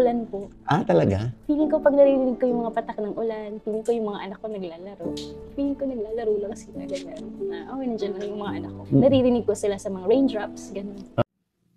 Ulan po. Ah, talaga? Feeling ko pag naririnig ko yung mga patak ng ulan, feeling ko yung mga anak ko naglalaro. Feeling ko naglalaro lang sila, ganyan. Na, oh, nandiyan lang yung mga anak ko. Mm. Naririnig ko sila sa mga raindrops, ganyan.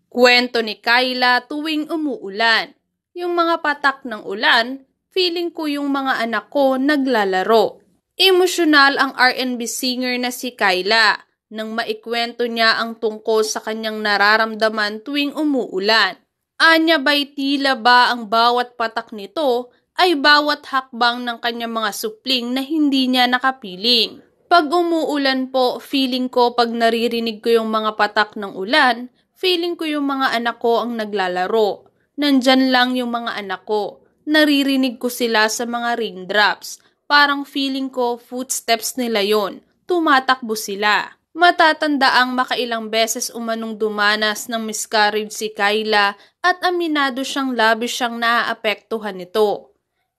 Kwento ni Kyla tuwing umuulan. Yung mga patak ng ulan, feeling ko yung mga anak ko naglalaro. Emosyonal ang R&B singer na si Kyla nang maikwento niya ang tungkol sa kanyang nararamdaman tuwing umuulan. Anya ba'y tila ba ang bawat patak nito ay bawat hakbang ng kanyang mga supling na hindi niya nakapiling. Pag umuulan po, feeling ko pag naririnig ko yung mga patak ng ulan, feeling ko yung mga anak ko ang naglalaro. Nandyan lang yung mga anak ko. Naririnig ko sila sa mga raindrops. Parang feeling ko footsteps nila yon. Tumatakbo sila. Matatanda ang makailang beses umanong dumanas ng miscarriage si Kyla at aminado siyang labis siyang naaapektuhan nito.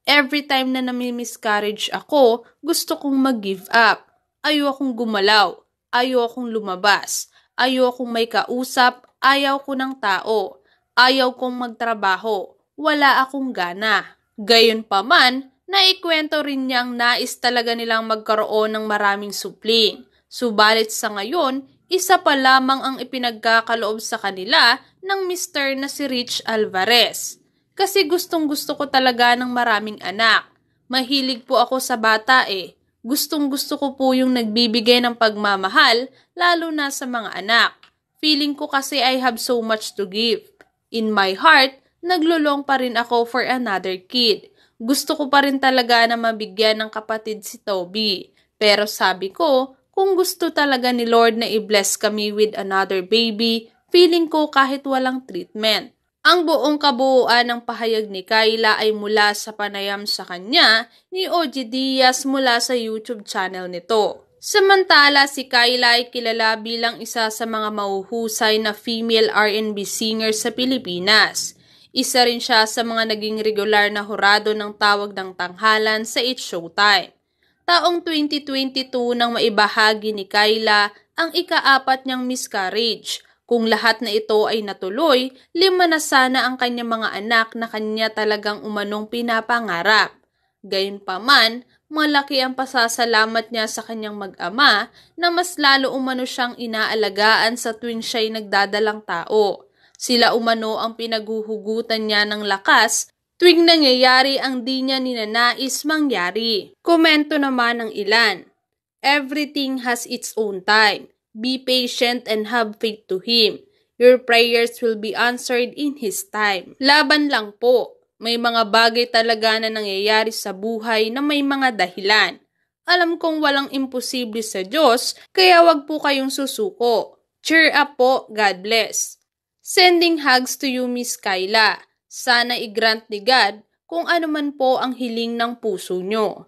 Every time na nami-miscarriage ako, gusto kong mag-give up. Ayaw akong gumalaw. Ayaw akong lumabas. Ayaw akong may kausap. Ayaw ko ng tao. Ayaw kong magtrabaho. Wala akong gana. Gayon pa man, naikwento rin niyang nais talaga nilang magkaroon ng maraming supling. Subalit sa ngayon, isa pa lamang ang ipinagkakaloob sa kanila ng Mr. na si Rich Alvarez. Kasi gustong gusto ko talaga ng maraming anak. Mahilig po ako sa bata eh. Gustong gusto ko po yung nagbibigay ng pagmamahal, lalo na sa mga anak. Feeling ko kasi I have so much to give. In my heart, naglulong pa rin ako for another kid. Gusto ko pa rin talaga na mabigyan ng kapatid si Toby. Pero sabi ko, kung gusto talaga ni Lord na i-bless kami with another baby, feeling ko kahit walang treatment. Ang buong kabuuan ng pahayag ni Kyla ay mula sa panayam sa kanya ni OG Diaz mula sa YouTube channel nito. Samantala, si Kyla ay kilala bilang isa sa mga mahuhusay na female R&B singer sa Pilipinas. Isa rin siya sa mga naging regular na hurado ng tawag ng tanghalan sa It's Showtime. Taong 2022 nang maibahagi ni Kyla ang ikaapat niyang miscarriage. Kung lahat na ito ay natuloy, lima na sana ang kanyang mga anak na kanya talagang umanong pinapangarap. Gayunpaman, malaki ang pasasalamat niya sa kanyang mag-ama na mas lalo umano siyang inaalagaan sa tuwing siya'y nagdadalang tao. Sila umano ang pinaguhugutan niya ng lakas tuwing nangyayari ang di niya ninanais mangyari. Komento naman ng ilan. Everything has its own time. Be patient and have faith to Him. Your prayers will be answered in His time. Laban lang po. May mga bagay talaga na nangyayari sa buhay na may mga dahilan. Alam kong walang imposible sa Diyos, kaya wag po kayong susuko. Cheer up po, God bless. Sending hugs to you, Miss Kyla. Sana i-grant ni God kung ano man po ang hiling ng puso nyo.